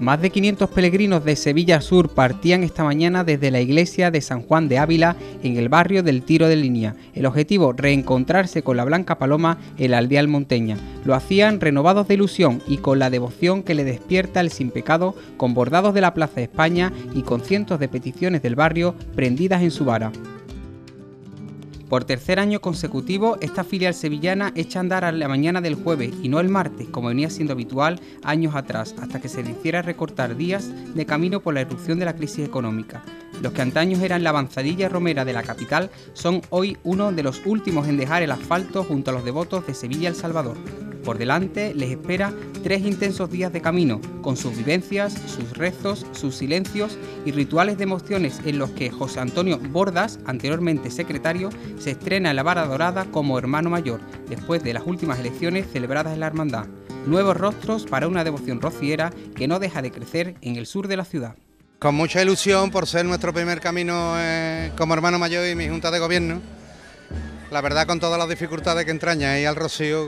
Más de 500 peregrinos de Sevilla Sur partían esta mañana desde la iglesia de San Juan de Ávila en el barrio del Tiro de Línea. El objetivo, reencontrarse con la Blanca Paloma en la aldea almonteña. Lo hacían renovados de ilusión y con la devoción que le despierta el sin pecado, con bordados de la Plaza de España y con cientos de peticiones del barrio prendidas en su vara. Por tercer año consecutivo, esta filial sevillana echa a andar a la mañana del jueves y no el martes, como venía siendo habitual años atrás, hasta que se le hiciera recortar días de camino por la erupción de la crisis económica. Los que antaños eran la avanzadilla romera de la capital son hoy uno de los últimos en dejar el asfalto junto a los devotos de Sevilla El Salvador. Por delante les espera tres intensos días de camino, con sus vivencias, sus rezos, sus silencios y rituales de emociones en los que José Antonio Bordas, anteriormente secretario, se estrena en la vara dorada como hermano mayor, después de las últimas elecciones celebradas en la hermandad. Nuevos rostros para una devoción rociera que no deja de crecer en el sur de la ciudad. Con mucha ilusión por ser nuestro primer camino eh, como hermano mayor y mi junta de gobierno. La verdad con todas las dificultades que entraña y al Rocío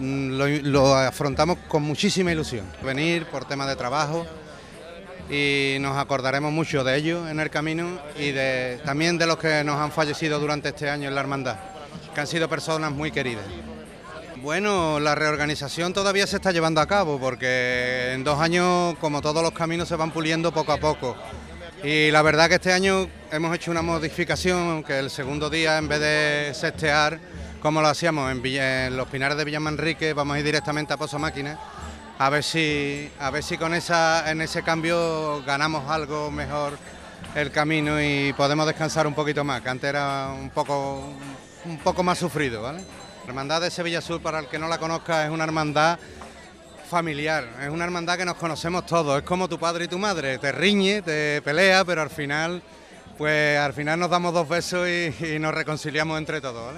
Mm, lo, afrontamos con muchísima ilusión. Venir por temas de trabajo y nos acordaremos mucho de ellos en el camino y también de los que nos han fallecido durante este año en la hermandad, que han sido personas muy queridas. Bueno, la reorganización todavía se está llevando a cabo porque en dos años, como todos los caminos, se van puliendo poco a poco. Y la verdad que este año hemos hecho una modificación, que el segundo día, en vez de sestear, como lo hacíamos en, los Pinares de Villamanrique, vamos a ir directamente a Pozo Máquina, a ver si, a ver si con en ese cambio ganamos algo mejor el camino y podemos descansar un poquito más, que antes era un poco, un poco más sufrido. ¿vale? Hermandad de Sevilla Sur, para el que no la conozca, es una hermandad familiar, es una hermandad que nos conocemos todos, es como tu padre y tu madre, te riñe, te pelea, pero al final, pues al final nos damos dos besos y, nos reconciliamos entre todos.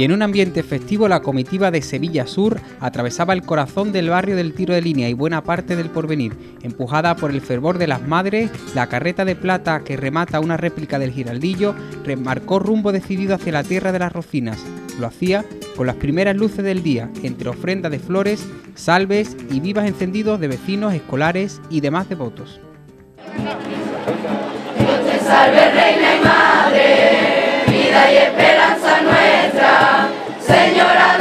Y en un ambiente festivo, la comitiva de Sevilla Sur atravesaba el corazón del barrio del Tiro de Línea y buena parte del porvenir. Empujada por el fervor de las madres, la carreta de plata que remata una réplica del giraldillo remarcó rumbo decidido hacia la tierra de las rocinas. Lo hacía con las primeras luces del día, entre ofrendas de flores, salves y vivas encendidos de vecinos, escolares y demás devotos. Dios te salve, reina y madre, vida y esperanza nuestra, señora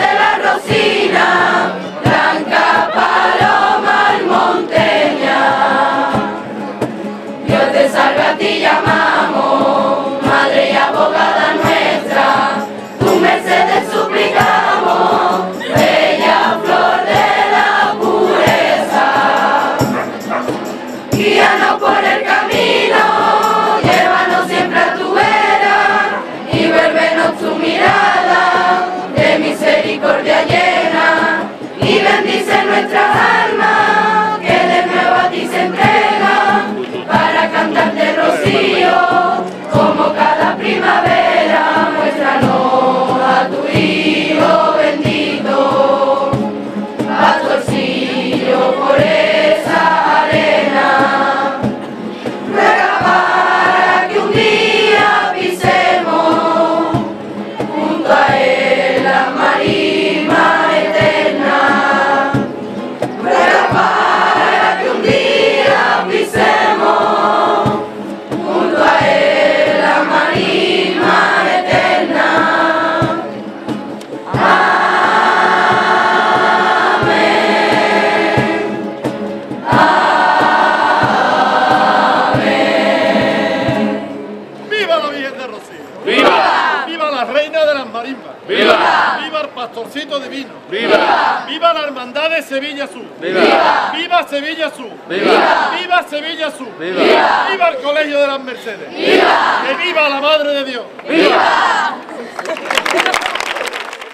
Virgen de Rocío! ¡Viva! ¡Viva la Reina de las Marismas! ¡Viva! ¡Viva el Pastorcito Divino! ¡Viva! ¡Viva la Hermandad de Sevilla Sur! ¡Viva! ¡Viva Sevilla Sur! ¡Viva! ¡Viva Sevilla Sur! ¡Viva! ¡Viva el Colegio de las Mercedes! ¡Viva! ¡Que viva la Madre de Dios!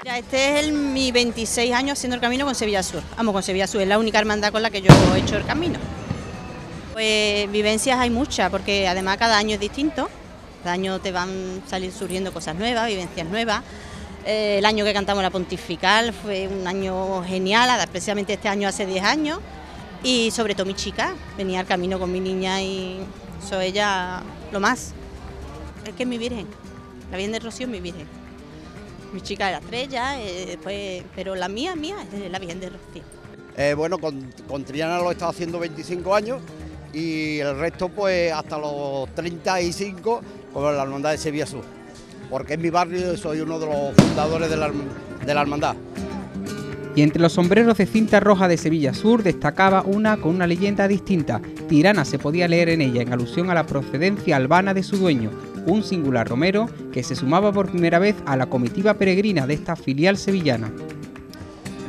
Ya, este es el, mi 26 años haciendo el camino con Sevilla Sur. Vamos, con Sevilla Sur, es la única hermandad con la que yo he hecho el camino. Pues vivencias hay muchas, porque además cada año es distinto. Cada año te van a salir surgiendo cosas nuevas, vivencias nuevas. Eh, el año que cantamos la Pontifical fue un año genial, especialmente este año hace 10 años. Y sobre todo mi chica, venía al camino con mi niña y soy ella lo más. Es que es mi virgen, la Virgen de Rocío es mi virgen. Mi chica era estrella, eh, después, pero la mía, mía, es la Virgen de Rocío. Eh, bueno, con, con Triana lo he estado haciendo 25 años y el resto pues hasta los 35 con la Hermandad de Sevilla Sur. Porque es mi barrio y soy uno de los fundadores de la, de la hermandad. Y entre los sombreros de cinta roja de Sevilla Sur destacaba una con una leyenda distinta. Tirana se podía leer en ella en alusión a la procedencia albana de su dueño, un singular romero que se sumaba por primera vez a la comitiva peregrina de esta filial sevillana.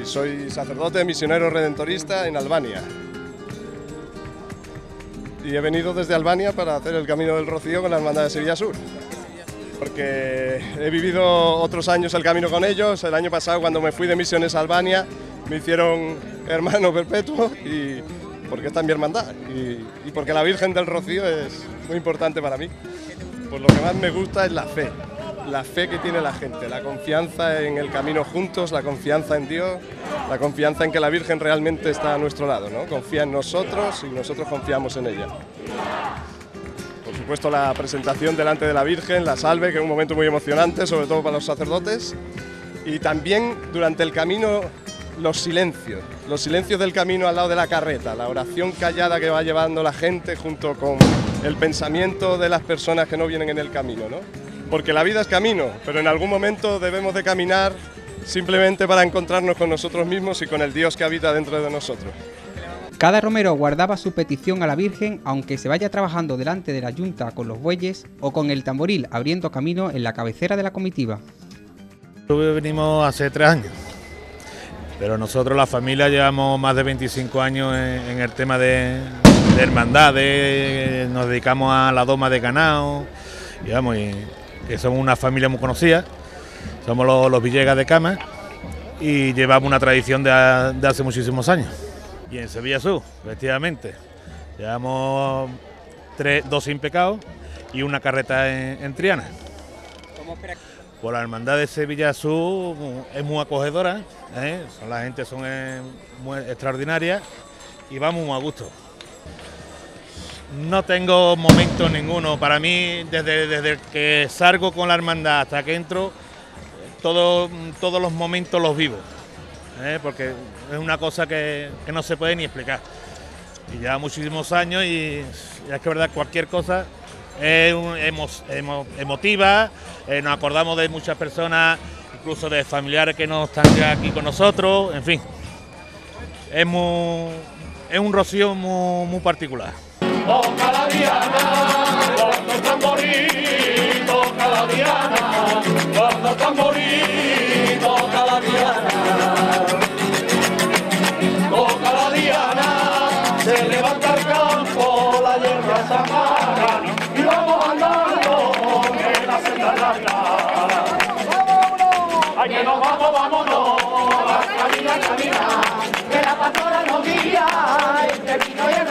y soy sacerdote misionero redentorista en Albania. Y he venido desde Albania para hacer el Camino del Rocío con la Hermandad de Sevilla Sur. Porque he vivido otros años el camino con ellos. El año pasado cuando me fui de misiones a Albania me hicieron hermano perpetuo y porque está en mi hermandad. Y, y porque la Virgen del Rocío es muy importante para mí. Pues lo que más me gusta es la fe, la fe que tiene la gente, la confianza en el camino juntos, la confianza en Dios, la confianza en que la Virgen realmente está a nuestro lado, ¿no? Confía en nosotros y nosotros confiamos en ella. Por supuesto la presentación delante de la Virgen, la salve, que es un momento muy emocionante, sobre todo para los sacerdotes, y también durante el camino los silencios, los silencios del camino al lado de la carreta, la oración callada que va llevando la gente junto con el pensamiento de las personas que no vienen en el camino, ¿no? Porque la vida es camino, pero en algún momento debemos de caminar simplemente para encontrarnos con nosotros mismos y con el Dios que habita dentro de nosotros. Cada romero guardaba su petición a la Virgen aunque se vaya trabajando delante de la yunta con los bueyes o con el tamboril abriendo camino en la cabecera de la comitiva. Venimos hace tres años, pero nosotros la familia llevamos más de 25 años en, en el tema de, de hermandades, nos dedicamos a la doma de ganado, digamos, y que somos una familia muy conocida, somos los, los Villegas de Cama y llevamos una tradición de, hace muchísimos años. Y en Sevilla Sur, efectivamente, llevamos tres, dos sin pecado y una carreta en, en Triana. Pues la hermandad de Sevilla Sur es muy acogedora, ¿eh? la gente son eh, muy extraordinarias y vamos muy a gusto. No tengo momento ninguno. Para mí, desde, desde que salgo con la hermandad hasta que entro, todo- todos los momentos los vivo. ¿eh? Porque es una cosa que, que no se puede ni explicar. Y ya muchísimos años y, es que verdad cualquier cosa es emotiva. eh, nos acordamos de muchas personas, incluso de familiares que no están aquí con nosotros. En fin, es, muy, es un rocío muy, muy particular. Toca la diana, cuando el tamborín, toca la diana, cuando el tamborín, toca la diana. Toca la diana, se levanta el campo, la hierba se amarra, y vamos andando en la senda larga. Ay, que nos vamos, vámonos, camina, camina, que la pastora nos guía, que vino y el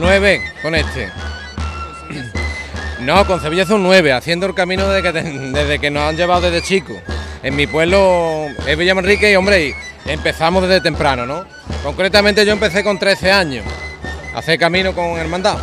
9 con este. No, con Sevilla son 9, haciendo el camino desde que, desde que nos han llevado desde chicos. En mi pueblo es Villa Manrique y hombre, empezamos desde temprano, ¿no? Concretamente yo empecé con 13 años, a hacer camino con hermandad.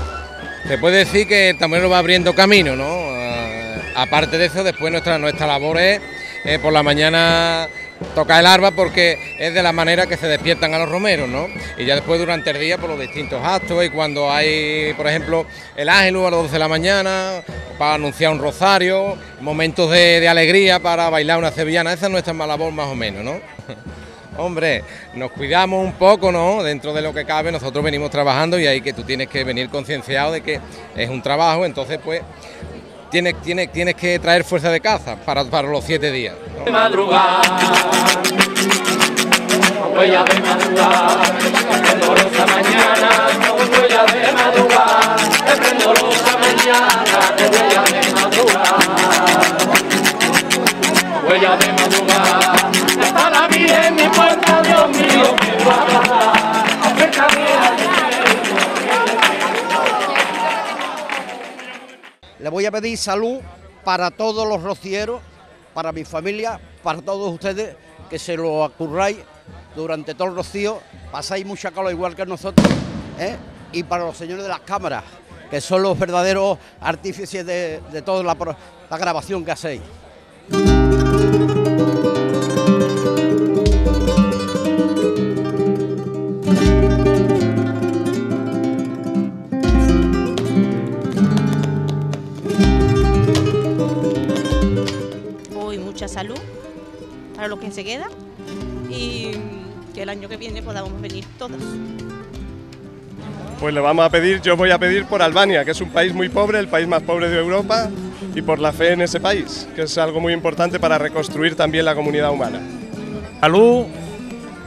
Se puede decir que el tamborero va abriendo camino, ¿no? Ah, aparte de eso, después nuestra, nuestra labor es eh, por la mañana tocar el arba porque es de la manera que se despiertan a los romeros, ¿no? Y ya después durante el día por los distintos actos y cuando hay, por ejemplo, el ángel a las 12 de la mañana para anunciar un rosario, momentos de, de alegría para bailar una sevillana, esa es nuestra labor más o menos, ¿no? Hombre, nos cuidamos un poco, ¿no? Dentro de lo que cabe, nosotros venimos trabajando y ahí que tú tienes que venir concienciado de que es un trabajo, entonces pues tienes, tienes, tienes que traer fuerza de caza para, los siete días. Voy a pedir salud para todos los rocieros, para mi familia, para todos ustedes, que se lo acurráis durante todo el rocío, pasáis mucha calor igual que nosotros, ¿eh? y para los señores de las cámaras, que son los verdaderos artífices de, de toda la, la grabación que hacéis. Mucha salud para los que se quedan y que el año que viene podamos venir todos. Pues le vamos a pedir, yo voy a pedir por Albania, que es un país muy pobre, el país más pobre de Europa, y por la fe en ese país, que es algo muy importante para reconstruir también la comunidad humana. Salud,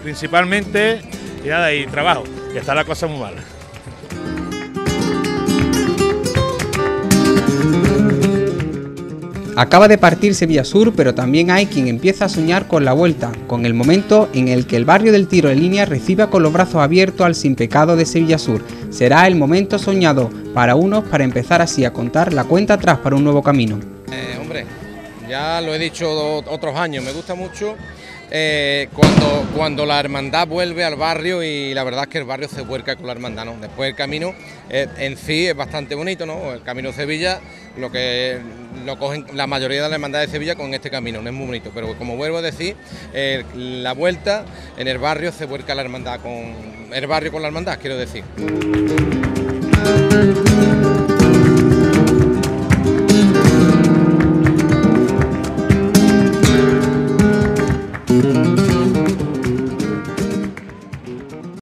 principalmente, y nada, y trabajo, que está la cosa muy mala. Acaba de partir Sevilla Sur, pero también hay quien empieza a soñar con la vuelta, con el momento en el que el barrio del tiro de línea reciba con los brazos abiertos al sin pecado de Sevilla Sur. Será el momento soñado para unos para empezar así a contar la cuenta atrás para un nuevo camino. Eh, hombre, ya lo he dicho otros años, me gusta mucho eh, cuando, cuando la hermandad vuelve al barrio y la verdad es que el barrio se vuelca con la hermandad. Después el camino eh, en sí es bastante bonito, ¿no? El camino Sevilla, lo que lo cogen la mayoría de la hermandad de Sevilla con este camino, no es muy bonito, pero como vuelvo a decir, la vuelta en el barrio se vuelca la hermandad con el barrio con la hermandad, quiero decir.